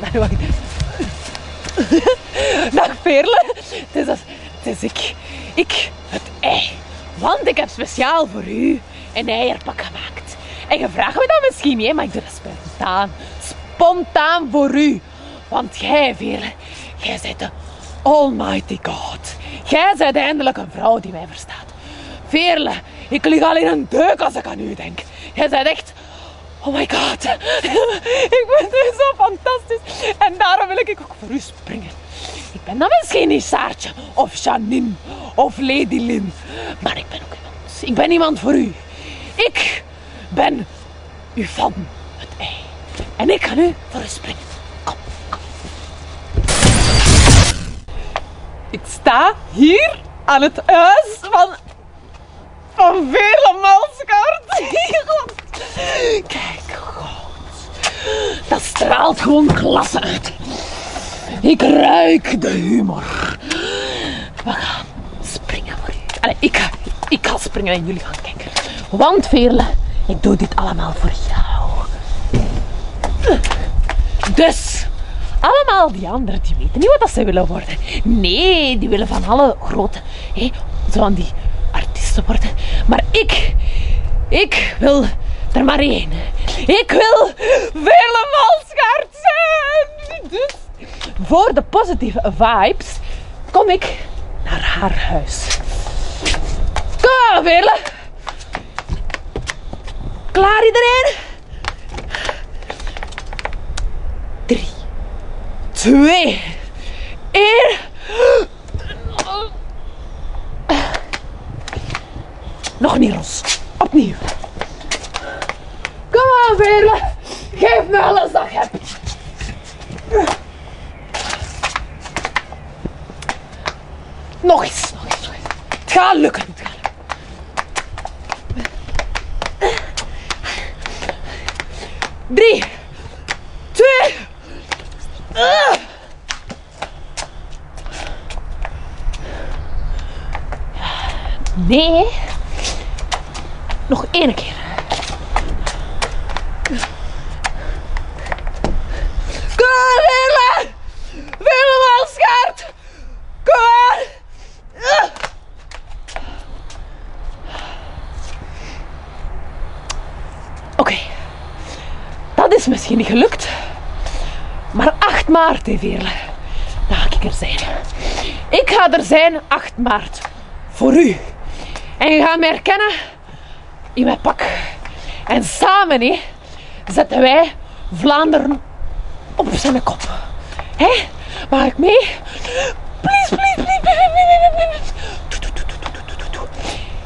naar wacht. Dag Perle. Het is, als, het is ik. Ik, het ei. Want ik heb speciaal voor u een eierpak gemaakt. En je vraagt me dan misschien niet, maar ik doe dat spontaan. Spontaan voor u. Want jij, Veerle, jij bent de Almighty God. Jij bent eindelijk een vrouw die mij verstaat. Veerle, ik lig al in een deuk als ik aan u denk. Jij bent echt Oh my god. ik vind u zo fantastisch. En daarom wil ik ook voor u springen. Ik ben dan misschien niet Saartje, of Janine, of Lady Lynn. Maar ik ben ook iemand. Ik ben iemand voor u. Ik ben uw van het ei. En ik ga nu voor u springen. Kom, kom. Ik sta hier aan het huis van van vele Malskart. Kijk, god. Dat straalt gewoon klasse uit. Ik ruik de humor. We gaan springen voor u. Ik, ga, ik ga springen en jullie gaan kijken. Want Veerle, ik doe dit allemaal voor jou. Dus, allemaal die anderen, die weten niet wat ze willen worden. Nee, die willen van alle grote, hé, zo van die artiesten worden. Maar ik, ik wil er maar één. Ik wil Veerle Malsgaard zijn. Dus, voor de positieve vibes, kom ik naar haar huis. Kom, Veerle. Klaar iedereen? Drie, twee, één. Nog niet, Ros. Opnieuw. Kom aan, Veerle. Geef me alles dat je hebt. Nog eens, nog eens, nog eens. Het gaat lukken. Het gaat lukken. Drie, twee, ah. Nee. Nog één keer. Kom aan, Veerle! Veerle Malsgaard! Kom aan! Ah. Oké. Dat is misschien niet gelukt. Maar 8 maart, hè, Veerle. Dan ga ik er zijn. Ik ga er zijn 8 maart. Voor u. En je gaat me herkennen in mijn pak. En samen hè, zetten wij Vlaanderen op zijn kop. Hé? Mag ik mee? Please, please, please, please, please.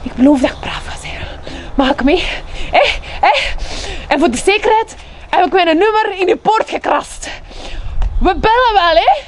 Ik beloof dat ik braaf ga zijn. Mag ik mee? Hé? Hé? En voor de zekerheid heb ik mijn nummer in uw poort gekrast. We bellen wel, hè?